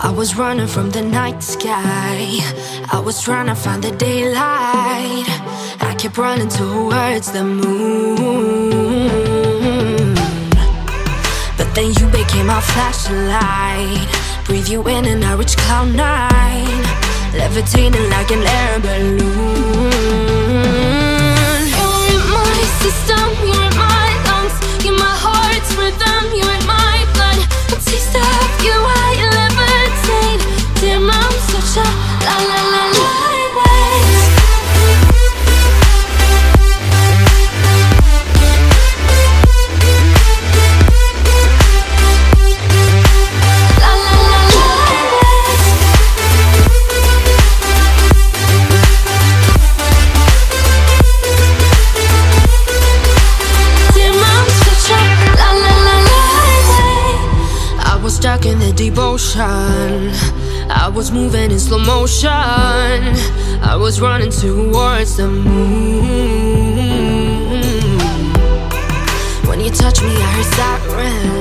I was running from the night sky. I was trying to find the daylight. I kept running towards the moon. But then you became my flashlight. Breathe you in and I reach cloud nine. Levitating like an air balloon. I was moving in slow motion. I was running towards the moon. When you touch me, I heard sirens.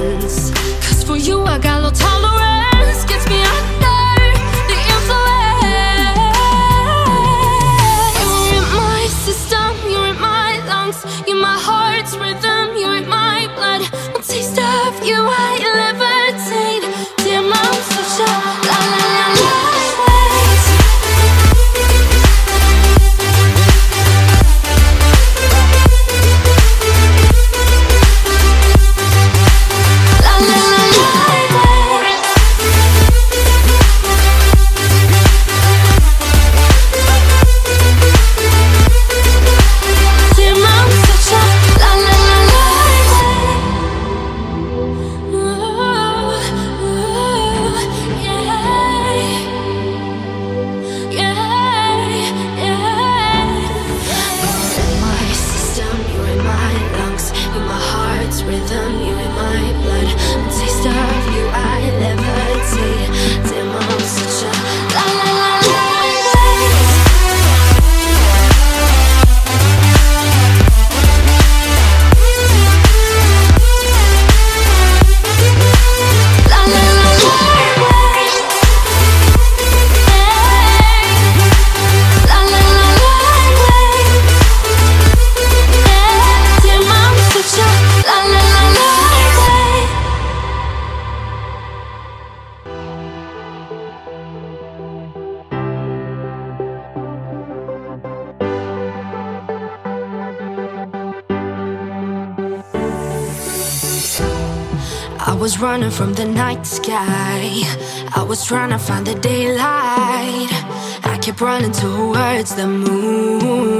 Was running from the night sky. I was trying to find the daylight. I kept running towards the moon.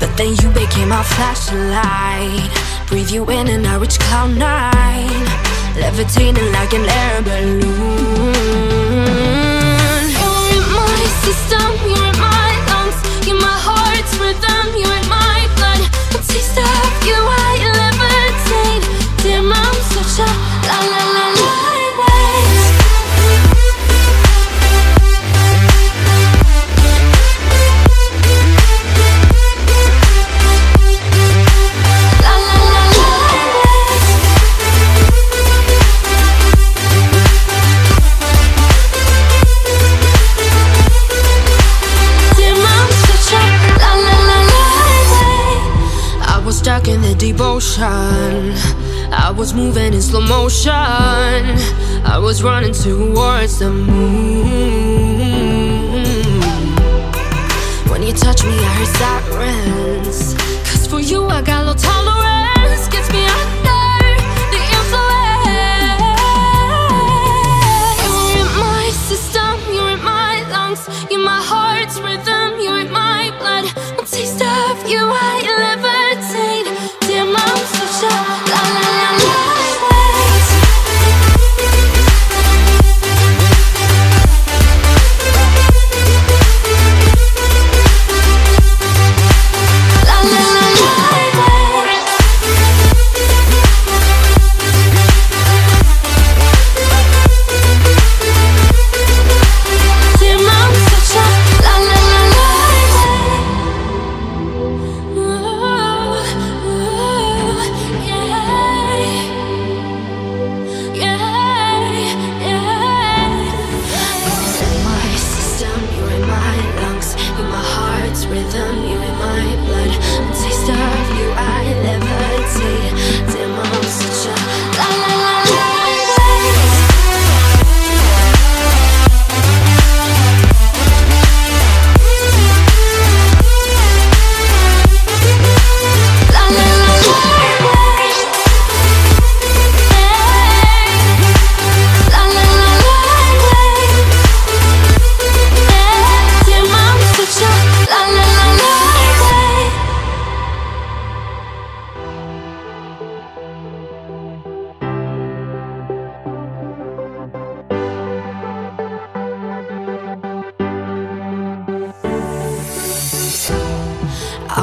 But then you became my flashlight. Breathe you in and I reach cloud nine. Levitating like an air balloon. You're in my system, you're in my lungs. You're my heart's rhythm, you're in my blood. A taste of you, I levitate. Ocean. I was moving in slow motion. I was running towards the moon.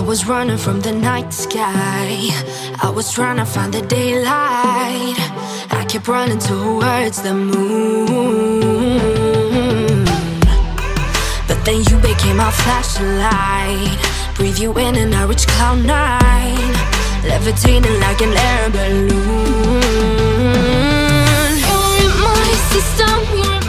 was running from the night sky. I was trying to find the daylight. I kept running towards the moon. But then you became my flashlight. Breathe you in and I reach cloud nine. Levitating like an air balloon. You're in my system.